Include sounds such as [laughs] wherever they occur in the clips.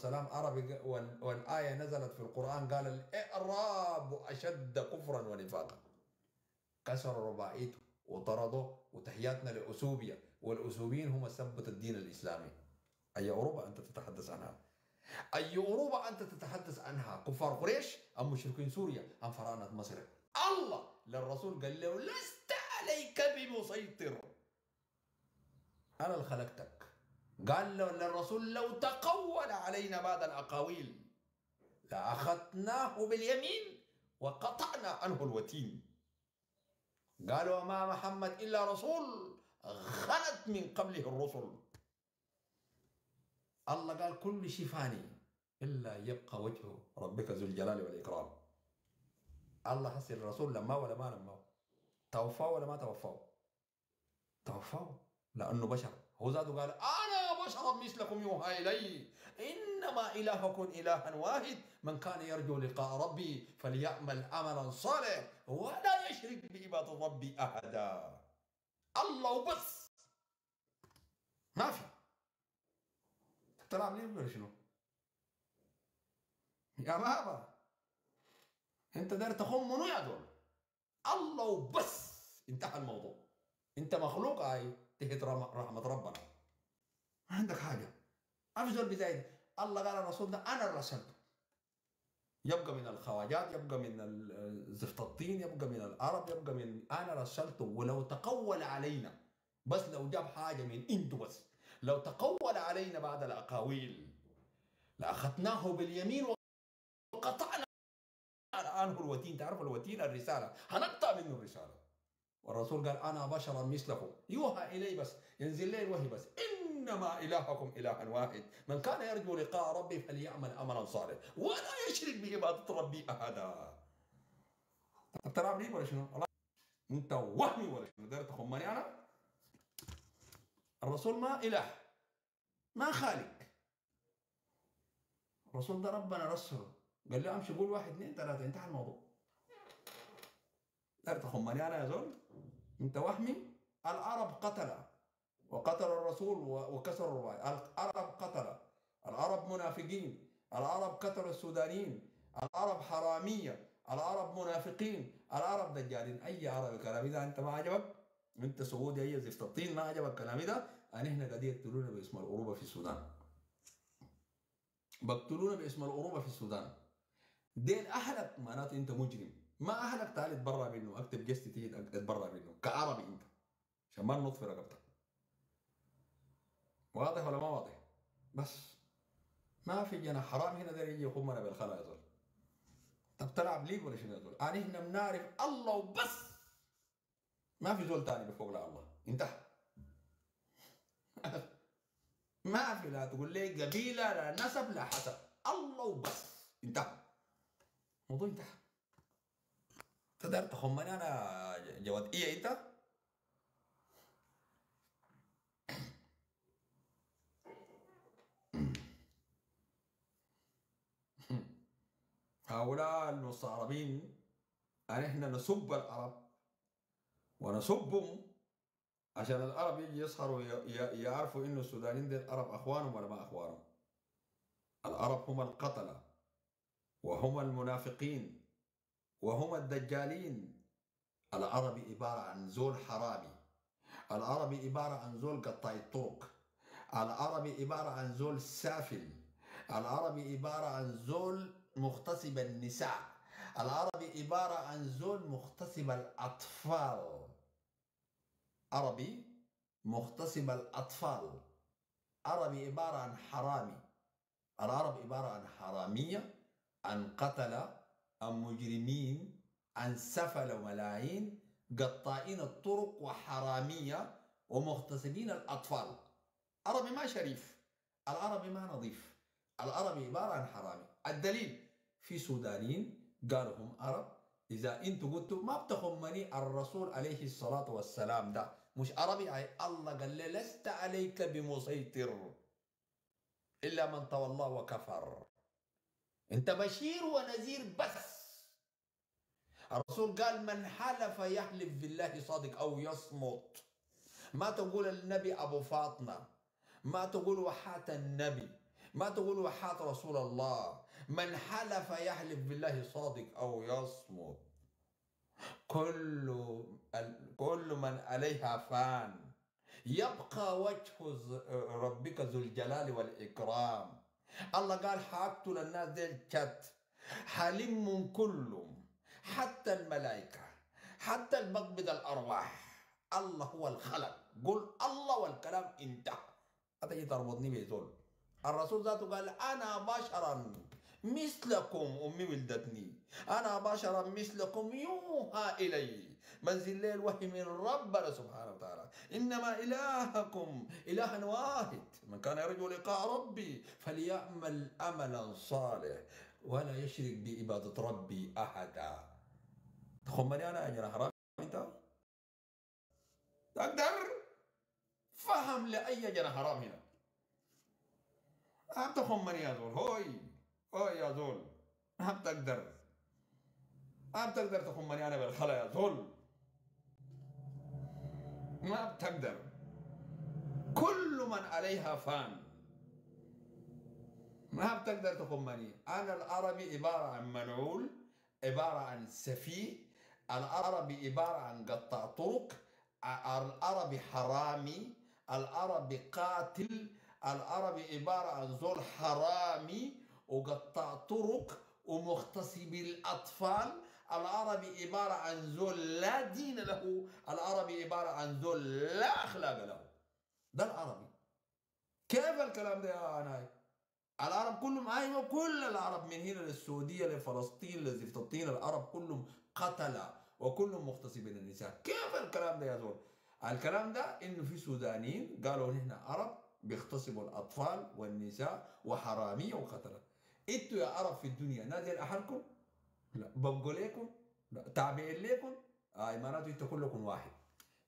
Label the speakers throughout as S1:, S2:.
S1: والسلام عربي وال- والآية نزلت في القرآن قال الإعراب أشد كفرا ونفاقا. كسروا رباعيته وطردوا وتحياتنا لأسوبيا والأسوبيين هم سبة الدين الإسلامي. أي أوروبا أنت تتحدث عنها؟ أي أوروبا أنت تتحدث عنها؟ كفار قريش أم مشركين سوريا أم فراعنة مصر؟ الله! للرسول قال له لست عليك بمسيطر. أنا اللي خلقتك. قال له للرسول لو تقول علينا بعض الأقاويل لأخذناه باليمين وقطعنا عنه الوتين. قالوا ما محمد إلا رسول خلت من قبله الرسل. الله قال كل شيء فاني إلا يبقى وجه ربك ذو الجلال والإكرام. الله حسن الرسول لما ولا ما لما. توفاه ولا ما توفاه توفاه لأنه بشر. هو قال أنا بشر مثلكم يوحى إلي إنما إلهكم إله واحد من كان يرجو لقاء ربي فليعمل عملا صالح ولا يشرك بعبادة ربي أحدا. الله وبس ما في. تلعب ليه ولا شنو؟ يا بابا أنت داير تخم منو يا دول؟ الله وبس انتهى الموضوع. أنت مخلوق هاي تحت رحمة ربنا. ما عندك حاجة؟ زول بزايد الله قال الرسول ده أنا رسلته يبقى من الخواجات يبقى من زفت الطين يبقى من العرب يبقى من أنا رسلته. ولو تقول علينا بس لو جاب حاجة من انتو بس. لو تقول علينا بعد الأقاويل لأخذناه باليمين وقطعنا عنه الوتين. تعرف الوتين؟ الرسالة. هنقطع منه الرسالة. والرسول قال أنا بشر مثلكم. يوحى إلي بس ينزل لي الوحي بس. إنما إلهكم إله واحد. من كان يرجو لقاء ربي فليعمل عملا صالح ولا يشرك بعباده ربي طب تلعب لي ولا شنو؟ الله. أنت وهمي ولا شنو؟ داير تخمني أنا؟ الرسول ما إله. ما خالق. الرسول ده ربنا رسله. قال له أمشي قول واحد اثنين ثلاثة. انتهى الموضوع. داير تخمني أنا يا زول؟ أنت وهمي؟ العرب قتل وقتل الرسول و- وكسروا الرواية. العرب قتل العرب منافقين. العرب قتلوا السودانيين. العرب حرامية. العرب منافقين. العرب دجالين. أي عربي كلامي ده أنت ما عجبك؟ أنت سعودي أي زفت. الطين ما عجبك كلامي ده؟ أن إحنا قاعدين يقتلونا باسم الأوروبا في السودان. بقتلونا باسم الأوروبا في السودان. دين أهلك معناته أنت مجرم. ما أهلك تعال اتبرع منه أكتب جست تيجي اتبرع منه كعربي أنت عشان ما ننط في رقبتك. واضح ولا ما واضح؟ بس ما في جنا حرام هنا ده يجي يخمنا بالخلا يا زول. طب تلعب ليج ولا شنو يا زول؟ يعني إحنا بنعرف الله وبس. ما في زول تاني بفوق لا الله. انتهى. [laughs] ما في لا تقول لي قبيلة لا نسب لا حسب. الله وبس. انتهى. الموضوع انتهى. تقدر تخمني أنا جواد. إيه أنت؟ هؤلاء المستعربين أن إحنا نسب العرب ونسبهم عشان العرب يجي يسهروا يعرفوا إنه السودانيين دي العرب أخوانهم ولا ما أخوانهم. العرب هم القتلة وهم المنافقين. وهم الدجالين. العربي عبارة عن زول حرامي. العربي عبارة عن زول قطاع الطرق العربي عبارة عن زول سافل. العربي عبارة عن زول مغتصب النساء. العربي عبارة عن زول مغتصب الأطفال. عربي مغتصب الأطفال. عربي عبارة عن حرامي. العرب عبارة عن حرامية عن قتلة مجرمين عن سفل ملايين قطائين الطرق وحرامية ومغتصبين الأطفال. عربي ما شريف العربي ما نظيف العربي عبارة عن حرامي. الدليل في سودانيين قالوا هم عرب إذا أنتوا قلتوا ما بتخمني الرسول عليه الصلاة والسلام ده. مش عربي أي الله قال لي لست عليك بمسيطر إلا من تولى وكفر. أنت بشير ونذير بس. الرسول قال من حلف يحلف بالله صادق أو يصمت. ما تقول النبي أبو فاطمة. ما تقول وحات النبي. ما تقولوا وحات رسول الله. من حلف يحلف بالله صادق أو يصمت. كل كل من عليها فان. يبقى وجه ربك ذو الجلال والإكرام. الله قال حاقتل الناس دي الشت حلم كلهم. حتى الملائكة. حتى المقبض الأرواح. الله هو الخلق. قل الله والكلام انتهى. هذا تربطني بيزول الرسول ذاته قال أنا بشرا. مثلكم أمي ولدتني. أنا بشرا مثلكم يوحى إلي. منزل الليل وحي من ربنا سبحانه وتعالى. إنما إلهكم إله واحد. من كان يرجو لقاء ربي فليعمل أملا صالح ولا يشرك بعبادة ربي أحدا. تخمني أنا أجر حرام أنت؟ تقدر؟ فهم لأي جنة حرام هنا. أنت خمني يا هوي. هوي يا زول ما بتقدر. ما بتقدر تخمني أنا بالخلا يا زول ما بتقدر. كل من عليها فان. ما بتقدر تخمني. أنا العربي عبارة عن منعول عبارة عن سفيه. العربي عبارة عن قطاع طرق. العربي حرامي. العربي قاتل. العربي عبارة عن زول حرامي. وقطاع طرق ومغتصب الأطفال. العربي عبارة عن زول لا دين له. العربي عبارة عن زول لا أخلاق له. ده العربي. كيف الكلام ده يا ناي العرب كلهم أيوه كل العرب من هنا للسعودية لفلسطين لزفت العرب كلهم قتله وكلهم مغتصبين النساء. كيف الكلام ده يا زول؟ الكلام ده إنه في سودانيين قالوا نحن عرب بيغتصبوا الأطفال والنساء وحرامية وقتله إنتوا يا عرب في الدنيا نازل احدكم لا. ببقوا لكم لا. تابعين لكم آه معناته أنتوا كلكم واحد.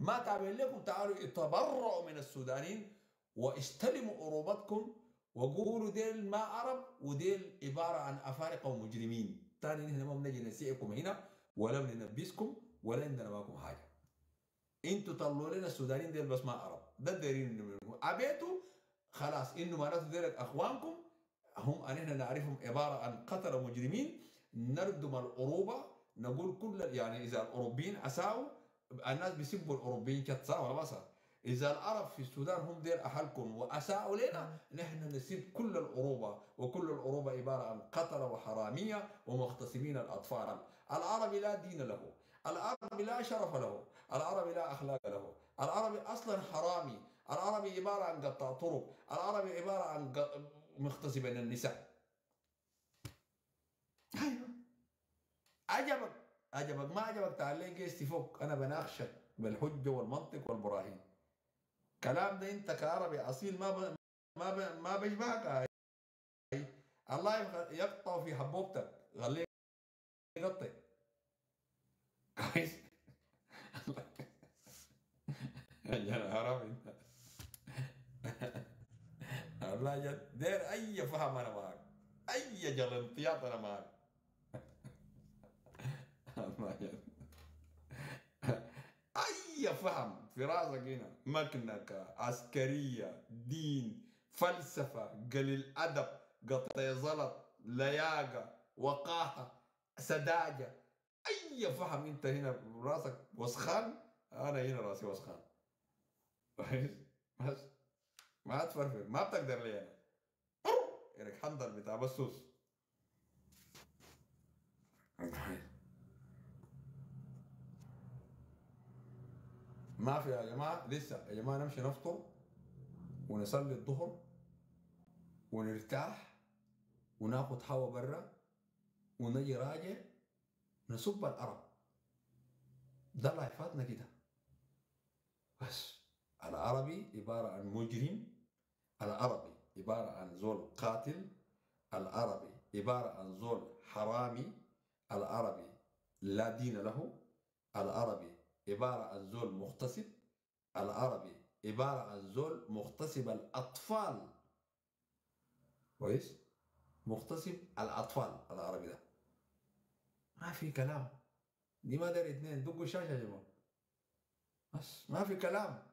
S1: ما تابعين لكم تعالوا اتبرعوا من السودانيين واستلموا أوروبتكم وقولوا ديل ما عرب وديل عبارة عن أفارقة ومجرمين. تاني نحن ما بنجي نسيئكم هنا ولا بننبسكم ولا عندنا معكم حاجة. إنتوا طلعوا لنا السودانيين ديل بس ما عرب. ده الدليل عبيتوا خلاص. إنه معناته ديل أخوانكم هم إحنا نعرفهم عبارة عن قتلة مجرمين نردم الأوروبا نقول كل يعني إذا الأوروبيين اساوا الناس بيسبوا الأوروبيين كتسا ولا بس إذا العرب في السودان هم دير اهلكم وأساءوا لنا نحن نسيب كل الأوروبا وكل الأوروبا عبارة عن قتلة وحرامية ومغتصبين الأطفال. العربي لا دين له العربي لا شرف له العربي لا أخلاق له العربي أصلا حرامي العربي عبارة عن قطاع طرق العربي عبارة عن مغتصب النساء. أيوه. عجبك عجبك ما عجبك تعال لي قيس فوق؟ أنا بناقشك بالحجة والمنطق والبراهين. كلام ده أنت كعربي أصيل ما ب... ما ب... ما بيشبهك. الله يقطع في حبوبتك. خليه يقطع. كويس. [laughs] يا حرام [laughs] جد دير أي فهم أنا معك. أي جلنطيات أنا معك. أي فهم في راسك هنا. مكنكة عسكرية دين فلسفة قليل ادب قطع زلط لياقة وقاحة سذاجة. أي فهم أنت هنا راسك وسخان؟ أنا هنا راسي وسخان. بس. ما تفرفر ما بتقدر لي أنا. إنك حنظر بتاع بسوس. ما في يا جماعة لسه يا جماعة نمشي نفطر ونصلي الظهر ونرتاح وناخد هوا برا ونجي راجع نسب العرب ده اللي فاتنا كده. بس العربي عبارة عن مجرم. العربي عبارة عن زول قاتل العربي عبارة عن زول حرامي العربي لا دين له العربي عبارة عن زول مغتصب العربي عبارة عن زول مغتصب الأطفال. كويس؟ مغتصب الأطفال العربي ده. ما في كلام. دي ما داري اثنين دقوا الشاشة يا جماعة. بس ما في كلام.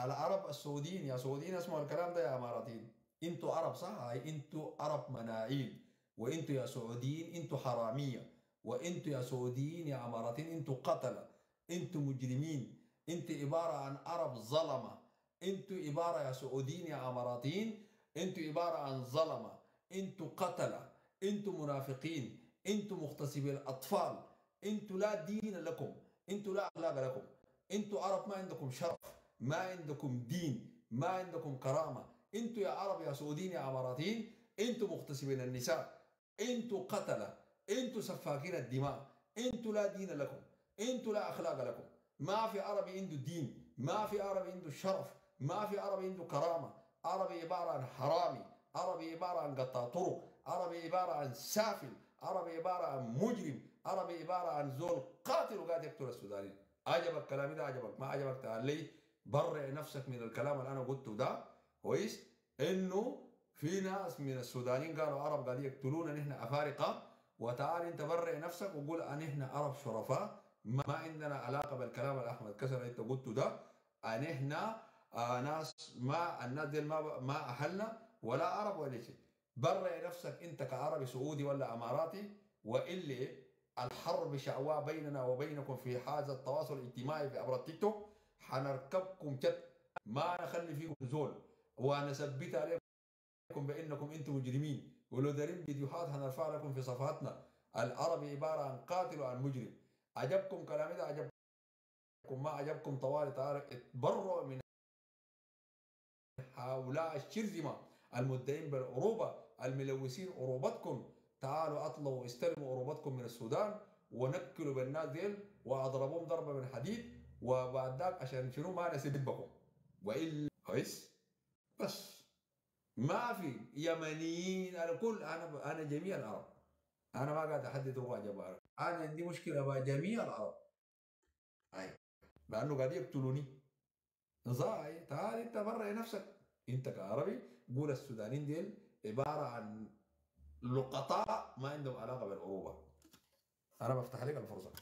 S1: العرب السعوديين يا سعوديين اسمعوا الكلام ده يا إماراتيين. أنتوا عرب صح؟ أنتوا عرب مناعيل. وانتوا يا سعوديين أنتوا حرامية. وانتوا يا سعوديين يا إماراتيين أنتوا قتلة. أنتوا مجرمين. أنتوا عبارة عن عرب ظلمة. أنتوا عبارة يا سعوديين يا إماراتيين أنتوا عبارة عن ظلمة. أنتوا قتلة. أنتوا منافقين. أنتوا مغتصبي الأطفال. أنتوا لا دين لكم. أنتوا لا أخلاق لكم. أنتوا عرب ما عندكم شرف. ما عندكم دين ما عندكم كرامة. أنتوا يا عرب يا سعوديين يا إماراتيين أنتوا مغتصبين النساء أنتوا قتلة أنتوا سفاكين الدماء أنتوا لا دين لكم أنتوا لا أخلاق لكم. ما في عربي عنده دين ما في عربي عنده شرف ما في عربي عنده كرامة. عربي عبارة عن حرامي عربي عبارة عن قطاع طرق عربي عبارة عن سافل عربي عبارة عن مجرم عربي عبارة عن زول قاتل وقاعد يقتل السودانيين. عجبك كلامي ده؟ عجبك؟ ما عجبك تعال لي. برع نفسك من الكلام اللي أنا قلته ده. كويس؟ إنه في ناس من السودانيين قالوا عرب قاعدين يقتلونا نحن أفارقة. وتعال أنت برع نفسك وقول ان إحنا عرب شرفاء. ما عندنا علاقة بالكلام اللي أحمد كسر أنت قلته ده. ان إحنا آه ناس ما الناس دي ما ما أهلنا ولا عرب ولا شيء. برع نفسك أنت كعربي سعودي ولا أماراتي. والا الحرب شعواء بيننا وبينكم في هذا التواصل الاجتماعي في عبر التيك توك. حنركبكم جد ما نخلي فيكم زول. ونثبت عليكم بأنكم أنتم مجرمين. ولو دارين فيديوهات حنرفع لكم في صفحاتنا. العربي عبارة عن قاتل وعن مجرم. عجبكم كلامي ده عجبكم ما عجبكم طوالي تعالوا اتبروا من هؤلاء الشرذمة المدعين بالعروبة الملوثين عروبتكم. تعالوا اطلبوا استلموا عروبتكم من السودان. ونكلوا بالناس ديل. وأضربوهم ضربة من حديد. وبعد ذاك عشان شنو ما نسيبكم والا كويس؟ بس. ما في. يمنيين أنا كل أنا أنا جميع العرب. أنا ما قاعد أحدد رواج عرب أنا عندي مشكلة مع جميع العرب. اي لأنه قاعد يقتلوني. زاي تعال أنت برا نفسك. أنت كعربي قول السودانيين ديل عبارة عن لقطاء ما عندهم علاقة بالعروبة. أنا بفتح لك الفرصة.